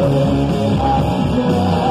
Oh,